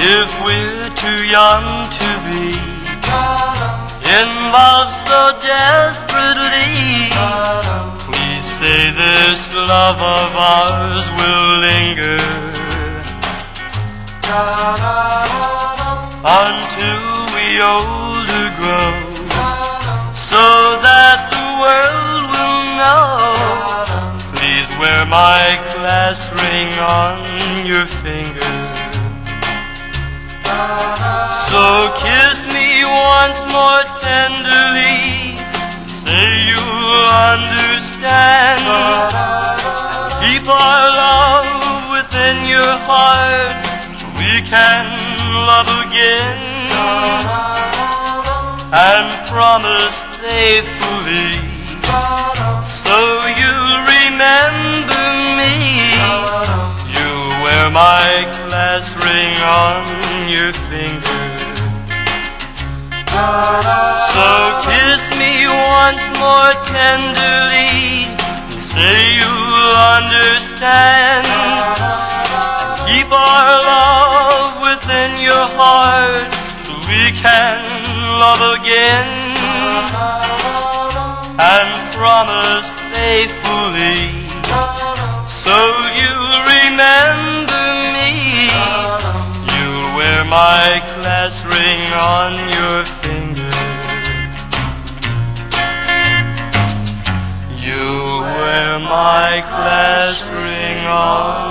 if we're too young to be in love so desperately. Please say this love of ours will linger until we older grow, wear my class ring on your finger. So kiss me once more tenderly. Say you'll understand. Keep our love within your heart. We can love again. And promise faithfully. My class ring on your finger. So kiss me once more tenderly. Say you'll understand. Keep our love within your heart so we can love again. And promise faithfully. So you'll remember my class ring on your finger. You wear my class ring on.